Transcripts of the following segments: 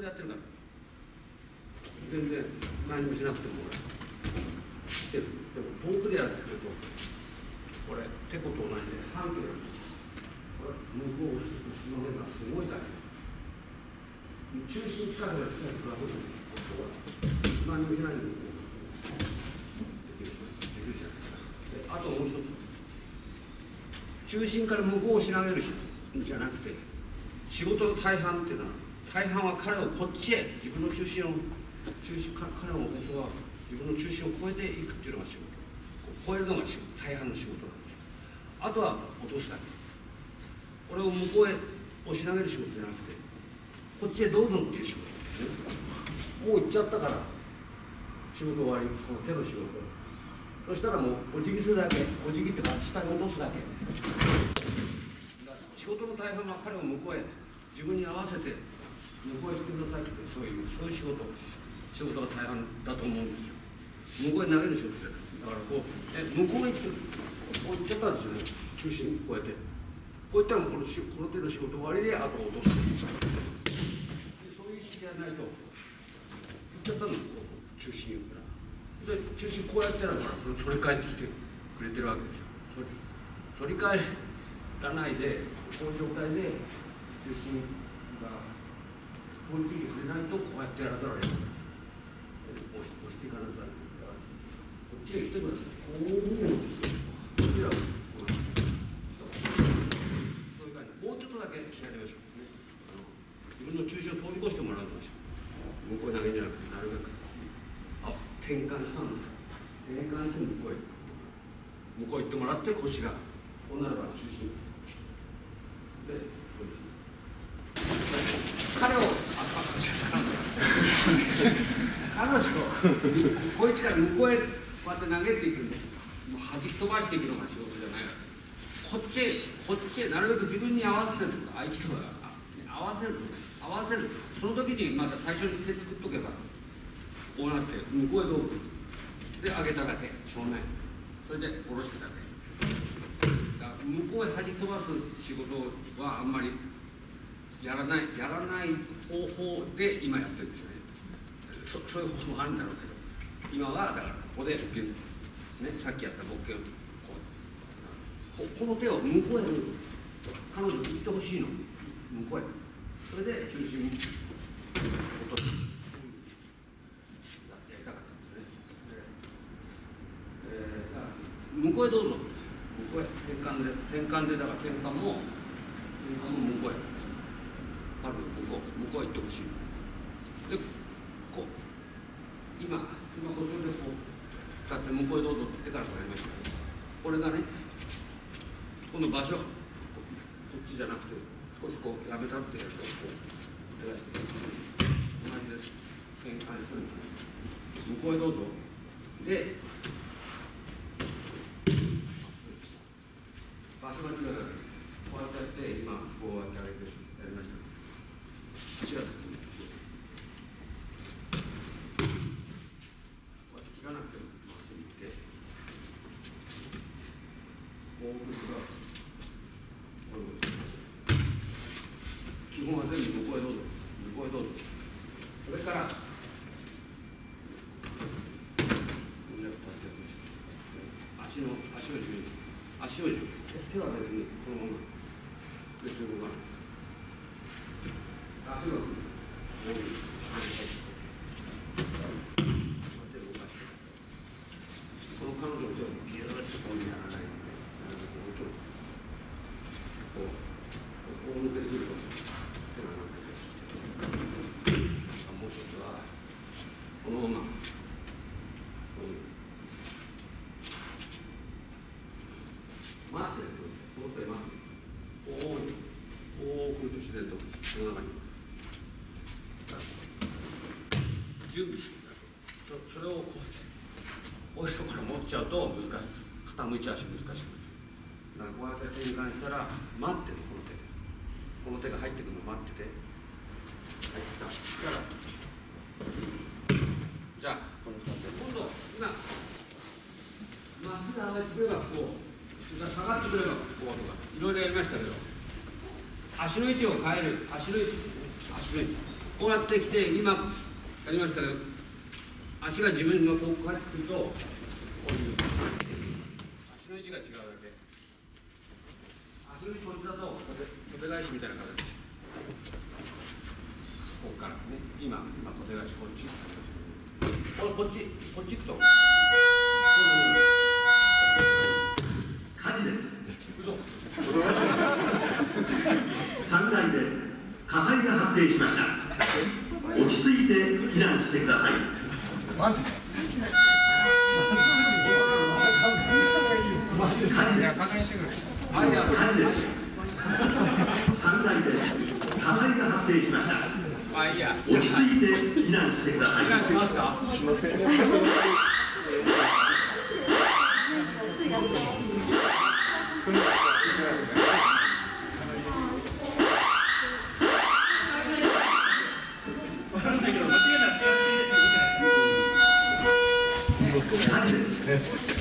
こでやってるから。全然何もしなくてもほら。ででも遠くでやってると。これてこと同じで。半径なんですこれ向こうを押しのめばすごいだけ。中心近くで近くがほら何もしないで。できるできるじゃないで。すかであともう一つ。中心から向こうをしなげる人じゃなくて仕事の大半っていうのは大半は彼をこっちへ自分の中心を中心か彼の放送は自分の中心を超えていくっていうのが仕事。超えるのが仕事。大半の仕事なんですあとは落とすだけこれを向こうへ押し投げる仕事じゃなくてこっちへどうぞっていう仕事。もう行っちゃったから仕事終わりこの手の仕事。そしたらもうお辞儀するだけお辞儀ってか下に落とすだけ。仕事の大半は彼を向こうへ。自分に合わせて向こうへ行ってくださいってそういうそういう仕事仕事が大半だと思うんですよ。向こうへ投げる仕事じゃないだからこうえ向こうへ行ってこう行っちゃったんですよね中心こうやってこういったらこのしこの手の仕事終わりであと落とす。でそういう意識じゃないと行っちゃったんです中心からで中心こうやってやるからそれ反り返ってきてくれてるわけですよ。反り反り返らないでこういう状態で中心が追いついてくれないとこうやってやらざるを得ない押し押していかなきゃこっちへ来てくださいこうこちらこうそういう感じもうちょっとだけやりましょう、ね、自分の中心を通り越してもらうとしょう向こう投げじゃなくてなるべくあ転換したんです転換して向こうへ向こう行ってもらって腰がこうなれば中心で彼をあ彼女こいつから向こうへこうやって投げていく。んですもう弾き飛ばしていくのが仕事じゃないこっちへこっちへなるべく自分に合わせてるとか。あいつは合わせる。合わせる。その時にまた最初に手作っとけばこうなって向こうへどうぞ。で上げただけ。正面。それで下ろしてただけ。だ向こうへ弾き飛ばす仕事はあんまりやらないやらない方法で今やってるんですよね。そそういう方法もあるんだろうけど今はだからここでギュッねさっきやったボッケをこうこの手を向こうへ彼女に行ってほしいの向こうへそれで中心落とすやりたかったんですねえー向こうへどうぞ向こうへ転換で転換でだから転換も転換も向こうへ彼女向こう向こうへ行ってほしいで今今ここでこう使って向こうへどうぞって手からこうやりました。けどこれがねこの場所こっちじゃなくて少しこうやめたってやるとこう手出して同じです。転換する向こうへどうぞ。で場所が違うからこうやってやって今こうやってあげてやりました足が先にこうやって切らなくてもまっすぐ行ってこうくるがこういうことです基本は全部向こうへどうぞ向こうへどうぞそれから足の足を自由に足を自由に手は別にこのまま別に動かない足はこういう後ろに手を動かしてこの彼女の手をギューッとこういうやらないでこうこうこう抜けてくると手が抜けてもう一つはこのままこういう待ってるこの手待っておおおくると自然とその中に準備していただけそそれをこう置いとから持っちゃうと難しい傾いちゃうし難しくなるだからこうやって転換したら待ってるこの手。この手が入ってくるの待ってて。入ってきたしたら。じゃあこの2つ今度今まっすぐ上がってくればこう下がってくればこうとかいろいろやりましたけど。足の位置を変える。足の位置足の位置こうやってきて今やりましたけど足が自分のこう帰ってくるとこういう足の位置が違うだけ足の位置こっちだと。袖袖返しみたいな形ここからね今今袖返しこっちこれこっちこっち行くと。こうなります火事です嘘3階で火災が発生しました落ち着いて避難してくださいマジでいや加減してくれす火事です。3階で火災が発生しましたあいや落ち着いて避難してくださ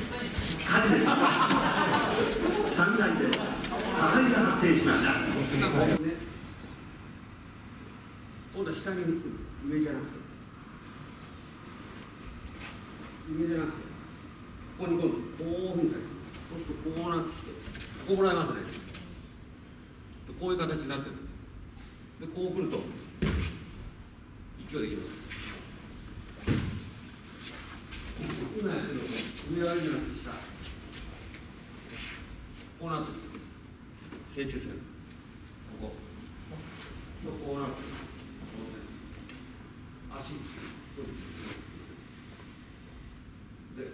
い火事です3階で火災が発生しました今度は下に上じゃなくて上じゃなくてここに今度こういうふうにさそうするとこうなってきてこうもらえますねでこういう形になってるでこう来ると勢いでいきます今やってるのは上割りじゃなくて下こうなってる正中線こここうなってる足でで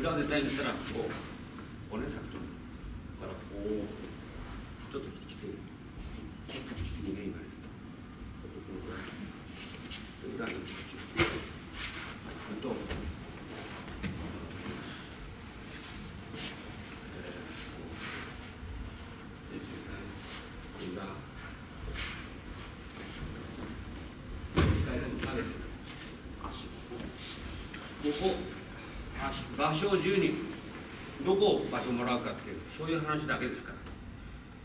裏でたいんしたらこう骨先とからこうちょっときつい。きついね今ね。裏にこっちとここ場所を自由にどこを場所もらうかっていうそういう話だけですから。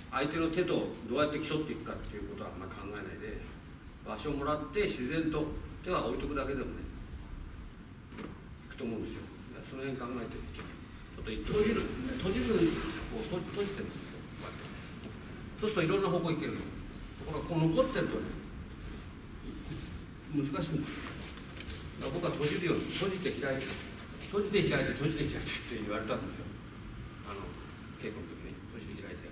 相手の手とどうやって競っていくかっていうことはあんま考えないで場所をもらって自然と手は置いとくだけでもねいくと思うんですよ。その辺考えてちょっと閉じる閉じるこう閉じてるんですよ。こうやってそうするといろんな方向行けるところがこう残ってるとね難しいんですよだから僕は閉じるように閉じて開いて閉じて開いて閉じて開いてって言われたんです。よあの稽古の時に閉じて開いて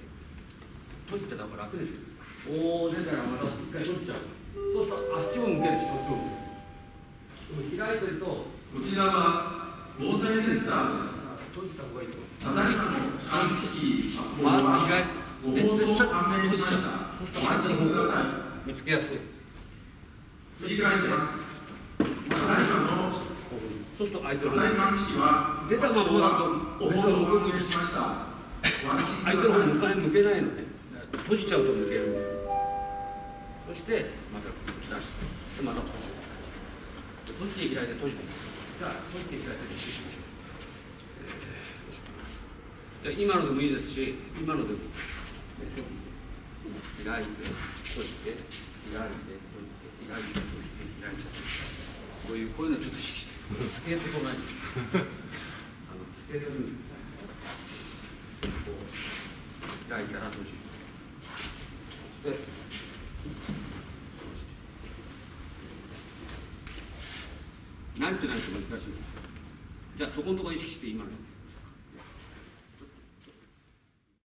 閉じてた方が楽です。よおお出たらまた一回閉じちゃうそうす。るとあっちも向けるしこっちも向けるでも開いてるとこちらは防災センターです。閉じた方がいいとただいまの探知機発ま行はご報道判明しました。ご安心ください見つけやす。い。繰り返します。そうすると相手の。出たまんまだとご報道判明しました。ご安心相手。の方向向けないのね。閉じちゃうと向けるんですよ。そしてまた打ち出して。でまた閉じる閉じて開いて閉じてじゃあ閉じて開いて練習しましょう、えー今のでもいいですし今のでも、開いて閉じて開いて閉じて開いて閉じて開いて。こういうこういうのちょっと意識してつけてこない。あのつけるようにこう開いたら閉じるそして。慣れてなんて難しいです。じゃあそこのところ意識して今のやつ。